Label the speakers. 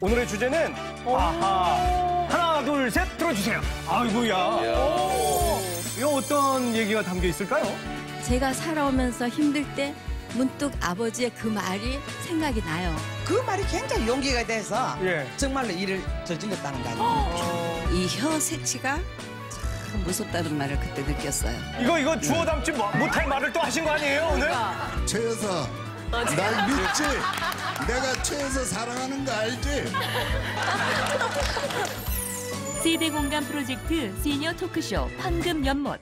Speaker 1: 오늘의 주제는 아하 하나 둘 셋 들어주세요. 아이고야. 이거 어떤 얘기가 담겨 있을까요?
Speaker 2: 제가 살아오면서 힘들 때 문득 아버지의 그 말이 생각이 나요.
Speaker 3: 그 말이 굉장히 용기가 돼서
Speaker 1: 예.
Speaker 3: 정말로 일을 저질렀다는 거 아닙니까?
Speaker 4: 이혀 색치가 참 무섭다는 말을 그때 느꼈어요.
Speaker 1: 이거 이거 주워 담지 뭐- 못할 말을 또 하신 거 아니에요 오늘?
Speaker 5: 최 여사 날 믿지? 내가 최 여사 사랑하는 거 알지?
Speaker 6: 세대 공감 프로젝트 시니어 토크쇼 황금 연못